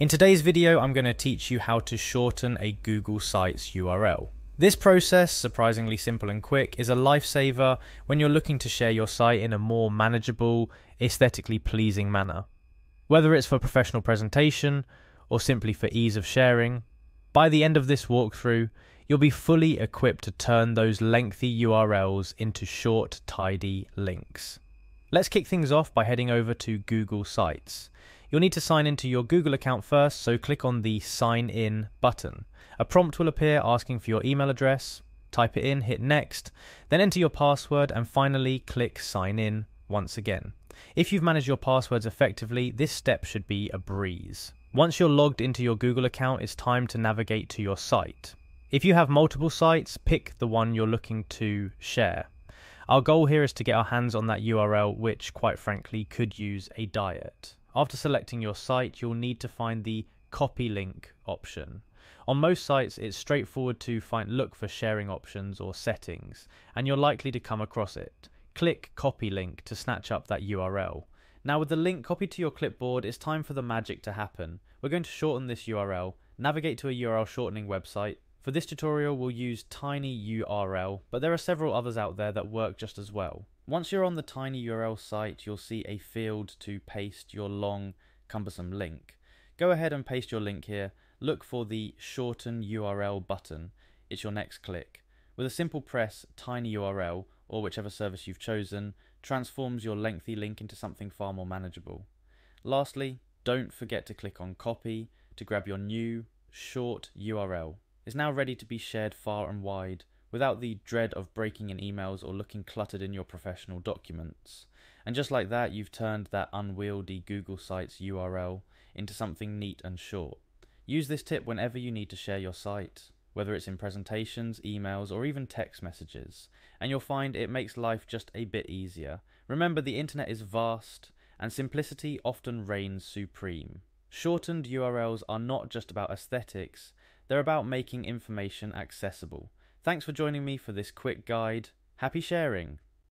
In today's video, I'm going to teach you how to shorten a Google Sites URL. This process, surprisingly simple and quick, is a lifesaver when you're looking to share your site in a more manageable, aesthetically pleasing manner. Whether it's for professional presentation or simply for ease of sharing, by the end of this walkthrough, you'll be fully equipped to turn those lengthy URLs into short, tidy links. Let's kick things off by heading over to Google Sites. You'll need to sign into your Google account first, so click on the Sign In button. A prompt will appear asking for your email address. Type it in, hit Next, then enter your password, and finally click Sign In once again. If you've managed your passwords effectively, this step should be a breeze. Once you're logged into your Google account, it's time to navigate to your site. If you have multiple sites, pick the one you're looking to share. Our goal here is to get our hands on that URL, which, quite frankly, could use a diet. After selecting your site, you'll need to find the copy link option. On most sites, it's straightforward to find look for sharing options or settings, and you're likely to come across it. Click copy link to snatch up that URL. Now with the link copied to your clipboard, it's time for the magic to happen. We're going to shorten this URL, navigate to a URL shortening website, for this tutorial we'll use tinyurl, but there are several others out there that work just as well. Once you're on the tinyurl site, you'll see a field to paste your long, cumbersome link. Go ahead and paste your link here, look for the shorten URL button, it's your next click. With a simple press, tinyurl, or whichever service you've chosen, transforms your lengthy link into something far more manageable. Lastly, don't forget to click on copy to grab your new, short URL is now ready to be shared far and wide without the dread of breaking in emails or looking cluttered in your professional documents. And just like that, you've turned that unwieldy Google Sites URL into something neat and short. Use this tip whenever you need to share your site, whether it's in presentations, emails, or even text messages, and you'll find it makes life just a bit easier. Remember, the internet is vast, and simplicity often reigns supreme. Shortened URLs are not just about aesthetics, they're about making information accessible. Thanks for joining me for this quick guide. Happy sharing!